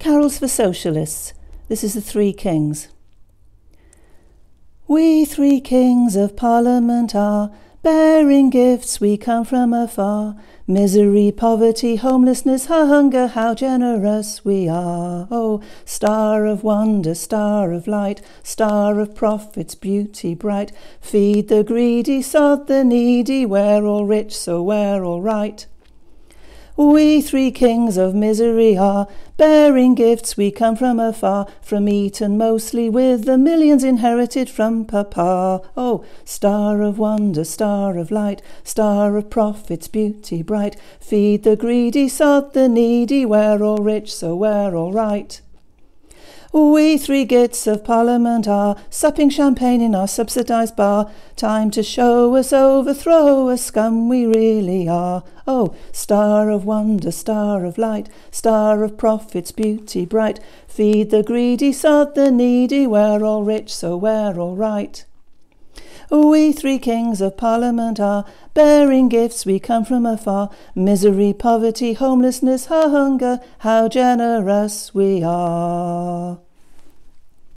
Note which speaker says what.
Speaker 1: Carols for Socialists. This is the Three Kings. We three kings of Parliament are, bearing gifts we come from afar. Misery, poverty, homelessness, hunger, how generous we are. Oh, star of wonder, star of light, star of profits, beauty bright. Feed the greedy, sod the needy, we're all rich, so we're all right. We three kings of misery are, bearing gifts we come from afar, from Eton mostly, with the millions inherited from Papa. Oh, star of wonder, star of light, star of profits, beauty bright, feed the greedy, sod the needy, we're all rich, so we're all right. We three gits of Parliament are supping champagne in our subsidised bar. Time to show us, overthrow us, scum we really are. Oh, star of wonder, star of light, star of profits, beauty bright. Feed the greedy, sod the needy, we're all rich, so we're all right. We three kings of Parliament are, bearing gifts we come from afar. Misery, poverty, homelessness, hunger, how generous we are.